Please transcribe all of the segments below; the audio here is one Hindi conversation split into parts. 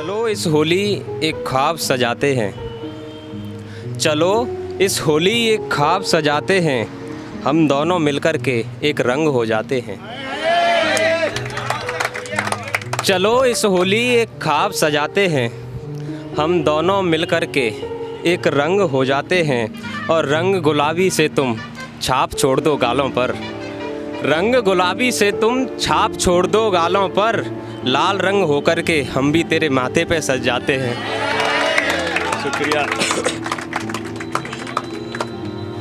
इस होली एक ख्वाब सजाते हैं। चलो इस होली एक ख्वाब सजाते हैं। हम दोनों मिलकर के एक रंग हो जाते हैं। चलो इस होली एक ख्वाब सजाते हैं। हम दोनों मिलकर के एक रंग हो जाते हैं और रंग गुलाबी से तुम छाप छोड़ दो गालों पर। रंग गुलाबी से तुम छाप छोड़ दो गालों पर। लाल रंग होकर के हम भी तेरे माथे पे सज जाते हैं। शुक्रिया।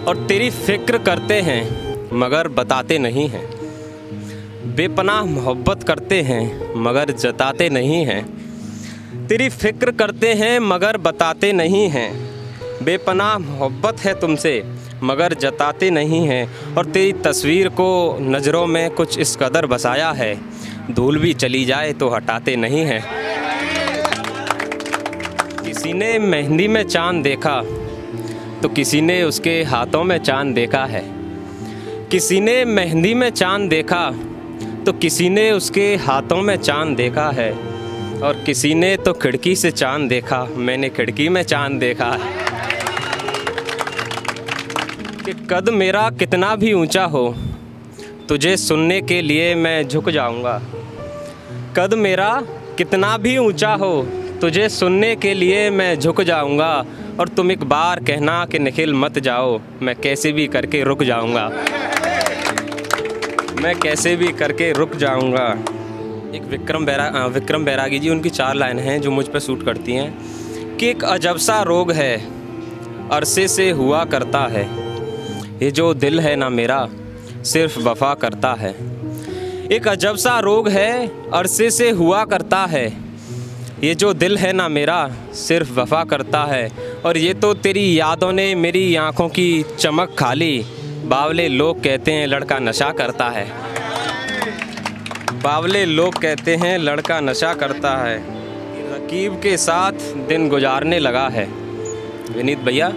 और तेरी फ़िक्र करते हैं, मगर बताते नहीं हैं। बेपनाह मोहब्बत करते हैं, मगर जताते नहीं हैं। तेरी फ़िक्र करते हैं, मगर बताते नहीं हैं। बेपनाह मोहब्बत है तुमसे, मगर जताते नहीं हैं। और तेरी तस्वीर को नज़रों में कुछ इस कदर बसाया है। धूल भी चली जाए तो हटाते नहीं हैं। किसी ने मेहंदी में चाँद देखा तो किसी ने उसके हाथों में चाँद देखा है। किसी ने मेहंदी में चाँद देखा तो किसी ने उसके हाथों में चाँद देखा है। और किसी ने तो खिड़की से चाँद देखा, मैंने खिड़की में चाँद देखा है। कि कद मेरा कितना भी ऊँचा हो, तुझे सुनने के लिए मैं झुक जाऊँगा। कद मेरा कितना भी ऊँचा हो, तुझे सुनने के लिए मैं झुक जाऊँगा, और तुम एक बार कहना कि निखिल मत जाओ, मैं कैसे भी करके रुक जाऊँगा। मैं कैसे भी करके रुक जाऊँगा। एक विक्रम बैरा विक्रम बैरागी जी, उनकी चार लाइन हैं जो मुझ पर सूट करती हैं। कि एक अजब सा रोग है, अरसे से हुआ करता है। ये जो दिल है ना मेरा, सिर्फ़ वफा करता है। एक अजब सा रोग है, अरसे से हुआ करता है। ये जो दिल है ना मेरा, सिर्फ़ वफा करता है। और ये तो तेरी यादों ने मेरी आँखों की चमक खाली। बावले लोग कहते हैं, लड़का नशा करता है। बावले लोग कहते हैं, लड़का नशा करता है। रकीब के साथ दिन गुजारने लगा है। विनीत भैया,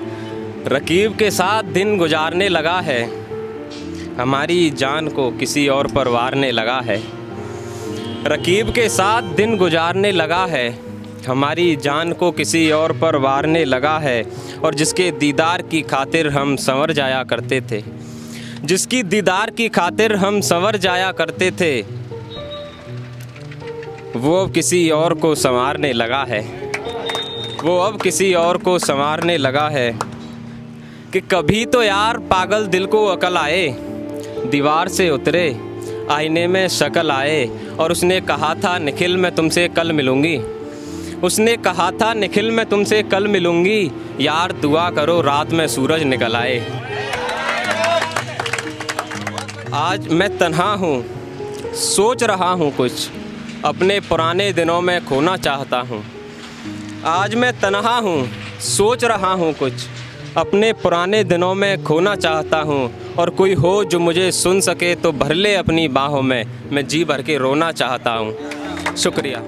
रकीब के साथ दिन गुजारने लगा है। हमारी जान को किसी और पर वारने लगा है। रकीब के साथ दिन गुजारने लगा है। हमारी जान को किसी और पर वारने लगा है और जिसके दीदार की खातिर हम संवर जाया करते थे। जिसकी दीदार की खातिर हम संवर जाया करते थे, वो अब किसी और को संवारने लगा है। वो अब किसी और को संवारने लगा है कि कभी तो यार पागल दिल को अकल आए। दीवार से उतरे। आईने में शक्ल आए और उसने कहा था, निखिल, मैं तुमसे कल मिलूँगी। उसने कहा था, निखिल, मैं तुमसे कल मिलूँगी। यार, दुआ करो, रात में सूरज निकल आए। आज मैं तन्हा हूँ, सोच रहा हूँ कुछ। अपने पुराने दिनों में खोना चाहता हूँ। आज मैं तनहा हूँ, सोच रहा हूँ कुछ। अपने पुराने दिनों में खोना चाहता हूँ और कोई हो जो मुझे सुन सके तो भर ले अपनी बाहों में। मैं जी भर के रोना चाहता हूँ। शुक्रिया।